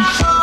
Bye.